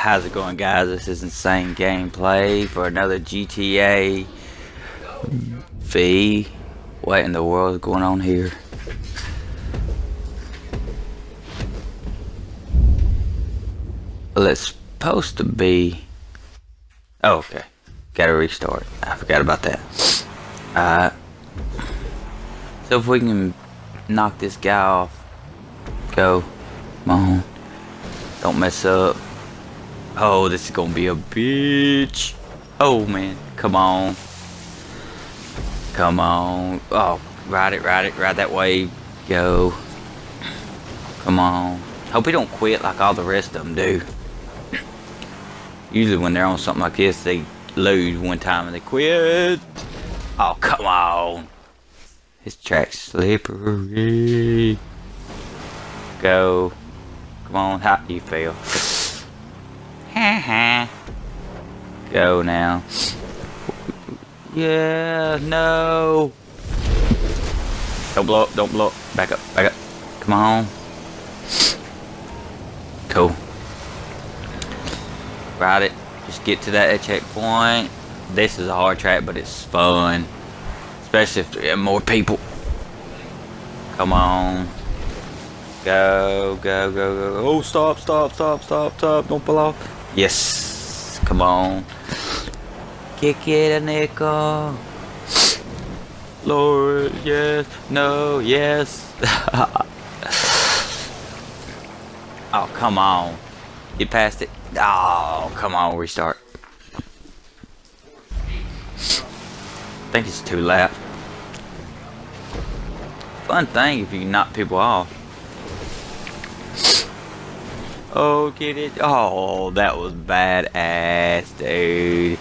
How's it going guys? This is insane gameplay for another GTA V. What in the world is going on here? Well, it's supposed to be... Oh, okay. Gotta restart. I forgot about that. Alright. So if we can knock this guy off. Go. Come on. Don't mess up. Oh, this is gonna be a bitch. Oh man, come on. Come on. Oh, ride it, ride it, ride that wave. Go. Come on. Hope he don't quit like all the rest of them do. Usually when they're on something like this, they lose one time and they quit. Oh, come on. His track's slippery. Go. Come on, how you fail. Ha ha. Go now. Yeah, no. Don't blow up, don't blow up. Back up, back up. Come on. Cool. Ride it. Just get to that checkpoint. This is a hard track, but it's fun. Especially if there are more people. Come on. Go, go, go, go. Oh, stop, stop, stop, stop, stop. Don't pull off. Yes. Come on. Kick it a nickel. Lord, yes. No, yes. oh, come on. Get past it. Oh, come on. Restart. I think it's too late. Fun thing if you knock people off. Oh, get it. Oh, that was badass, dude.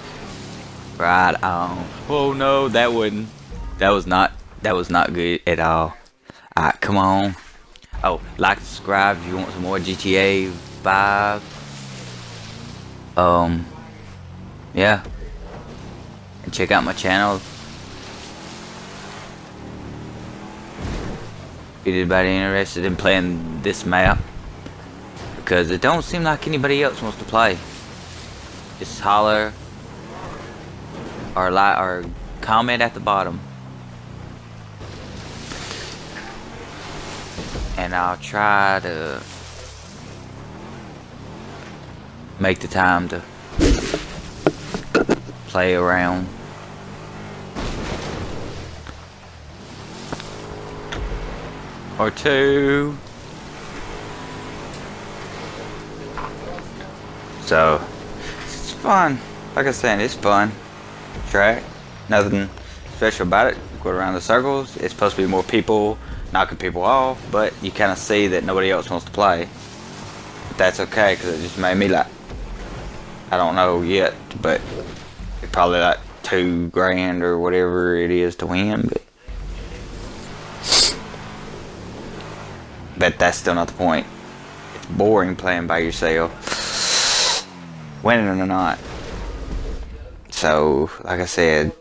Right on. Oh no, that wouldn't. That was not. That was not good at all. Alright, come on. Oh, like, subscribe if you want some more GTA 5. Um, yeah. And check out my channel. If anybody interested in playing this map because it don't seem like anybody else wants to play. Just holler or like or comment at the bottom. And I'll try to make the time to play around. Or two. So, it's fun. Like I said, it's fun. Track. Nothing special about it. Go around the circles. It's supposed to be more people knocking people off, but you kind of see that nobody else wants to play. But that's okay, because it just made me like, I don't know yet, but it's probably like two grand or whatever it is to win, but but that's still not the point. It's boring playing by yourself winning or not. So, like I said,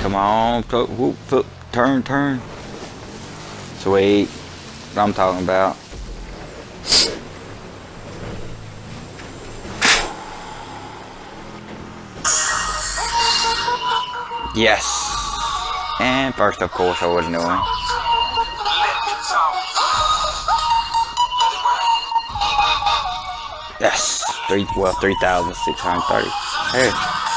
Come on, whoop, whoop, turn, turn. Sweet. What I'm talking about. Yes. And first, of course, I was knowing. Yes. Three, well, 3,630. Hey.